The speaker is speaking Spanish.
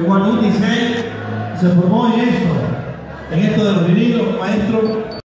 de Juan 16 ¿eh? se formó en esto, en esto de los vinilos, maestro.